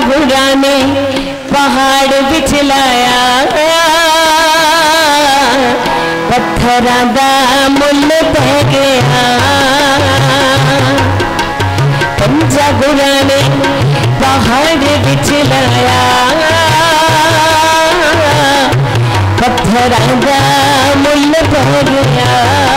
घुरा ने पहाड़ बिछलाया पत्थर का मुल पै गया। पंजा घुरा ने पहाड़ बिछलाया। पत्थर का मुल पै गया।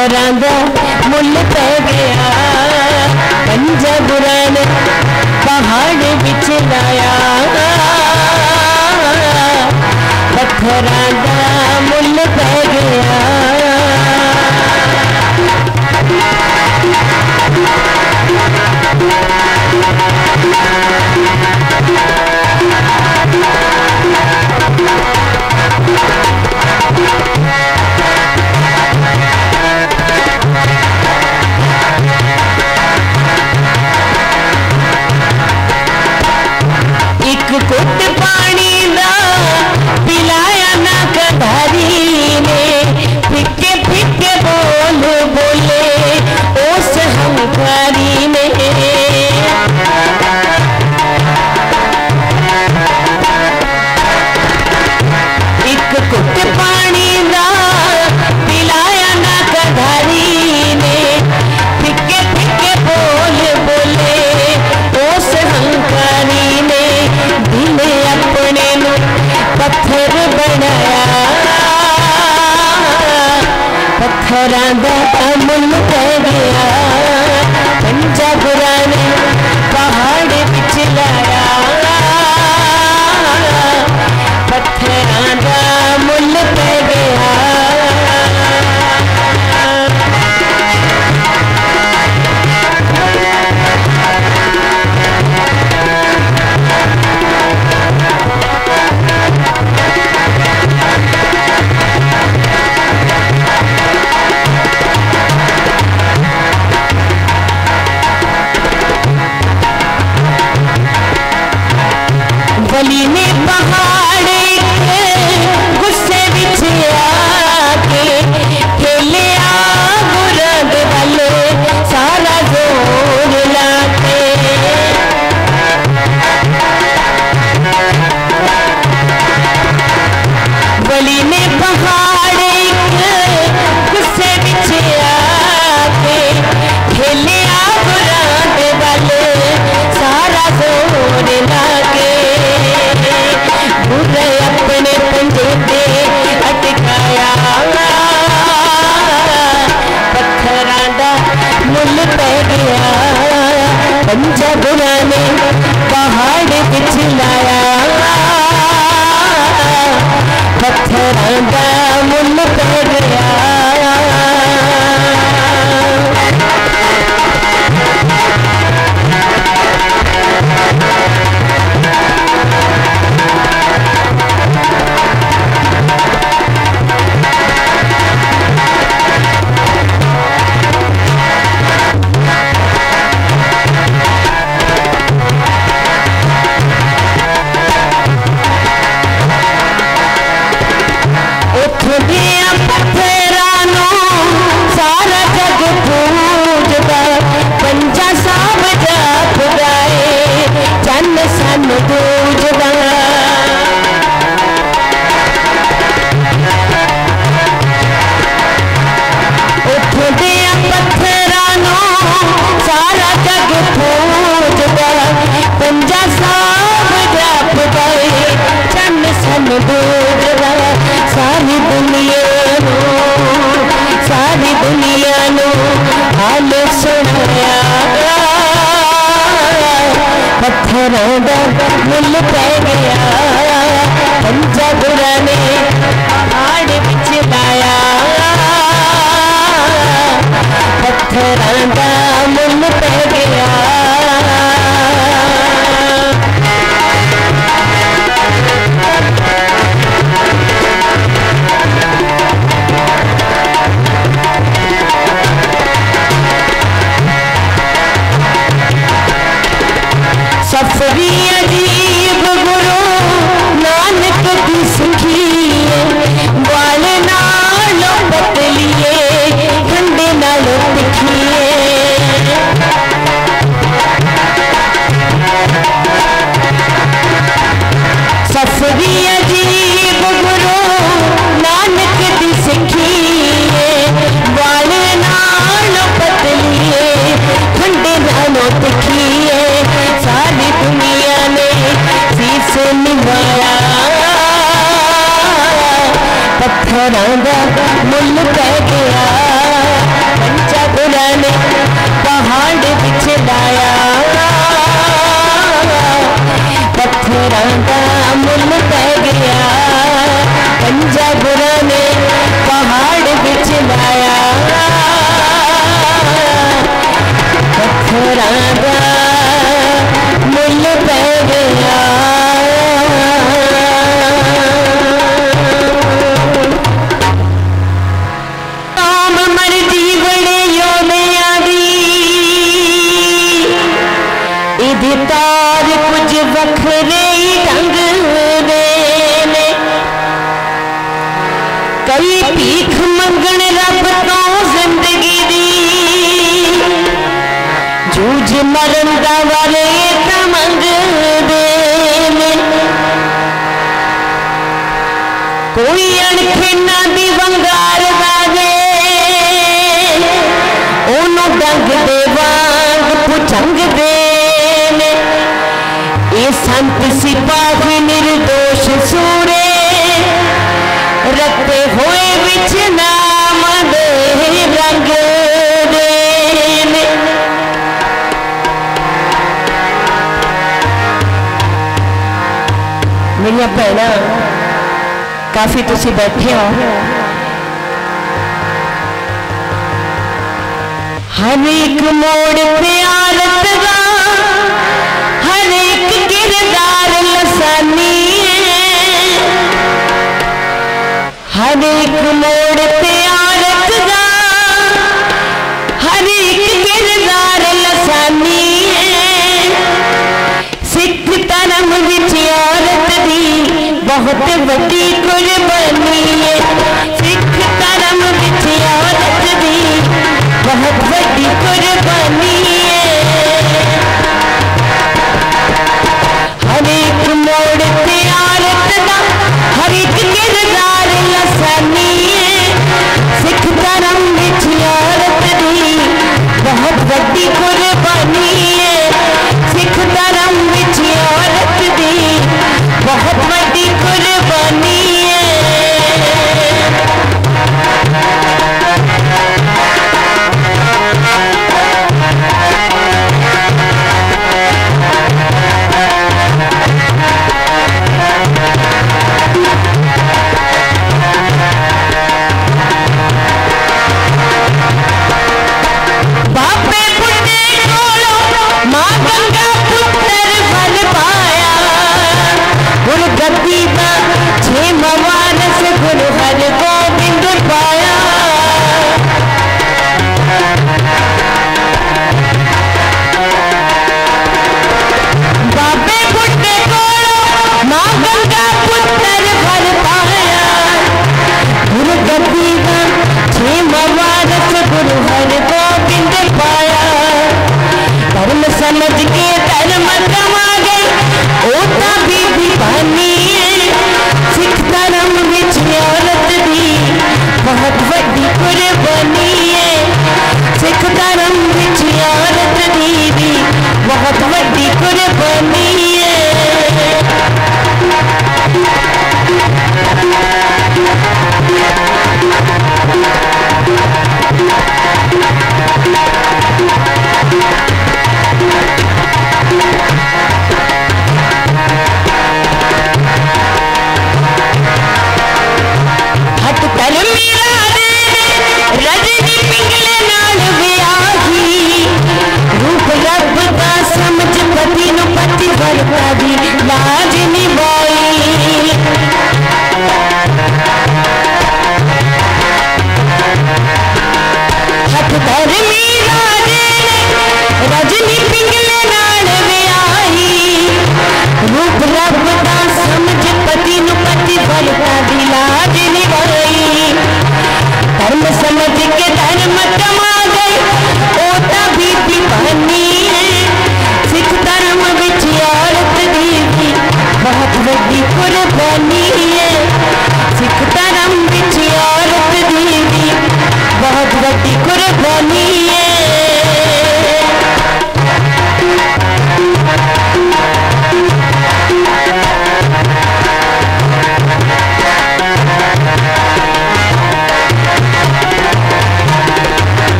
मोरा मुल पै गया। पंजाबुरा ने पहाड़ बिच लाया। पत्थर मुल पै गया। Molina. पंजा बुरा पहाड़ पिछलाया। पत्थर का मुल गया। खरोगा मुल पै गया पंजा बुरा ने पहाड़ बिच लाया पत्थर अठारह का मुल पै गया पंचा बुरा ने पहाड़ बिछ लाया। पत्थर का मुल पै गया। पंजा बुरा ने पहाड़ बिछ लाया। पत्थर तमंग देने कोई अणखे ना दी वंगार डंग दे वांग देने संत सिपाही निर्दो दिया पहला? काफ़ी तुम बैठे हो। हर एक मोड़ पे आरत हर एक किरदार लसानी है। हर एक मोड़ पे When की बर्बादी लाज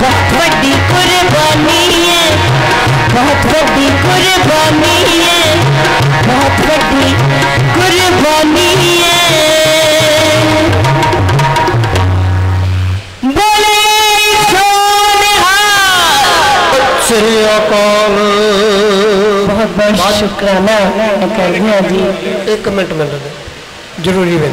बहुत बड़ी कुर्बानी है। बहुत बड़ी कुर्बानी है। बहुत बड़ी कुर्बानी है। बोले बहुत बहुत शुक्राना। जी एक मिनट मिल ज़रूरी मिल